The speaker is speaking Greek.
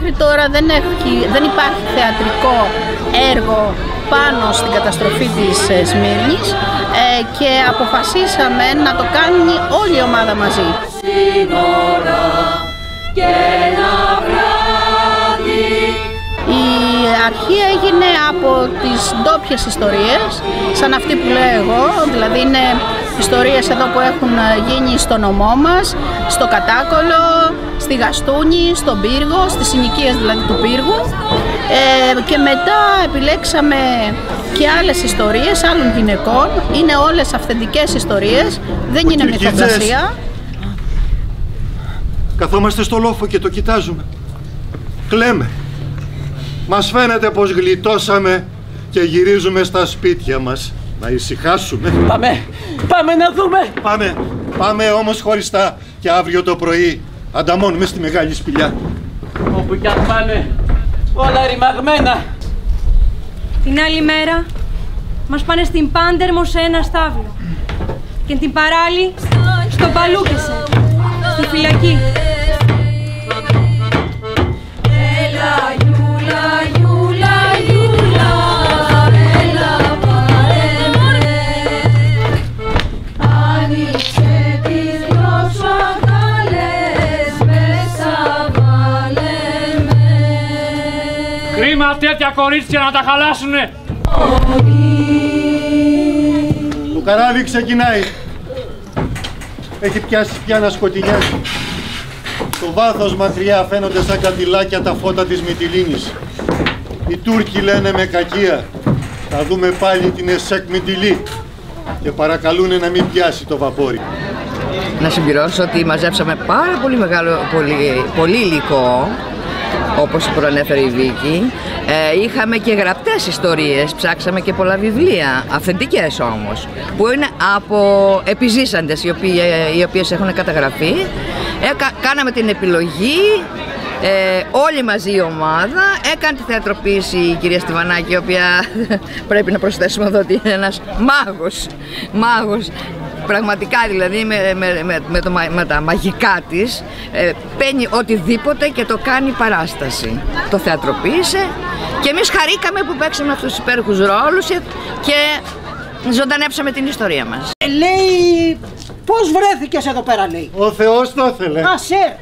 μέχρι τώρα δεν, έχει, δεν υπάρχει θεατρικό έργο πάνω στην καταστροφή της ε, Σμύρνης ε, και αποφασίσαμε να το κάνει όλη η ομάδα μαζί. Η αρχή έγινε από τις ντόπιες ιστορίες, σαν αυτή που λέω εγώ, δηλαδή είναι ιστορίες εδώ που έχουν γίνει στο νομό μας, στο Κατάκολο, στη Γαστούνη, στον Πύργο, στις συνοικίες δηλαδή του Πύργου ε, και μετά επιλέξαμε και άλλες ιστορίες άλλων γυναικών, είναι όλες αυθεντικές ιστορίες, δεν είναι μυθοπλασία. Καθόμαστε στο λόφο και το κοιτάζουμε. Κλαίμε. Μας φαίνεται πως γλιτώσαμε και γυρίζουμε στα σπίτια μας. Να ησυχάσουμε. Πάμε, πάμε να δούμε. Πάμε, πάμε όμως χωριστά και αύριο το πρωί ανταμώνουμε στη μεγάλη σπηλιά. Όπου κι αν πάνε, όλα ρημαγμένα. Την άλλη μέρα μας πάνε στην Πάντερμο σε ένα στάβλο και την παράλληλη στο Παλούκεσε, στη φυλακή. Κρίμα τέτοια κορίτσια να τα χαλάσουνε. Το καράβι ξεκινάει. Έχει πιάσει πια να σκοτεινιάζει. Στο βάθος μακριά φαίνονται σαν κατηλάκια τα φώτα της Μυτιλίνης. Οι Τούρκοι λένε με κακία. Θα δούμε πάλι την Εσέκ Μυτιλή και παρακαλούνε να μην πιάσει το βαπόρι. Να συμπληρώσω ότι μαζέψαμε πάρα πολύ μεγάλο, πολύ, πολύ υλικό όπως προανέφερε η Βίκη. Ε, είχαμε και γραπτές ιστορίες, ψάξαμε και πολλά βιβλία, αυθεντικές όμως, που είναι από επιζήσαντες οι, οποίοι, οι οποίες έχουν καταγραφεί. Ε, κάναμε την επιλογή, ε, όλοι μαζί η ομάδα, έκανε τη θεατροποίηση η κυρία Στιβανάκη, η οποία πρέπει να προσθέσουμε εδώ ότι είναι ένας μάγος, μάγος πραγματικά δηλαδή με, με, με, με, το, με τα μαγικά της ε, παίρνει οτιδήποτε και το κάνει παράσταση. Το θεατροποίησε και εμείς χαρήκαμε που παίξαμε αυτούς τους υπέροχους ρόλους και ζωντανέψαμε την ιστορία μας. Ε, λέει πώς βρέθηκες εδώ πέρα λέει; Ο Θεός το ήθελε. Α, σε,